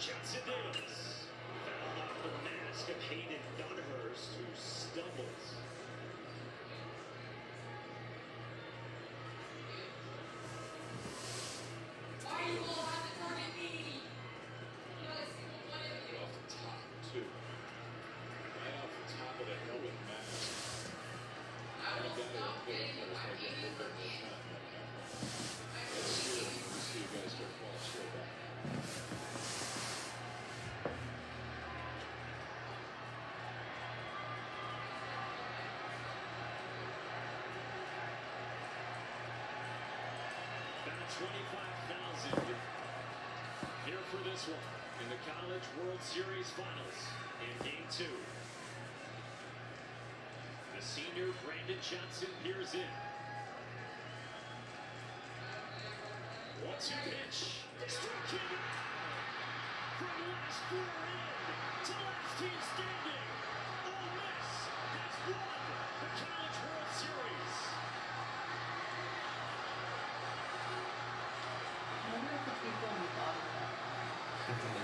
Johnson Davis. Fouled off the mask of Hayden 25,000 here for this one in the College World Series Finals in Game 2. The senior Brandon Johnson peers in. One-two pitch. Striking out. From last floor in to last team standing. something.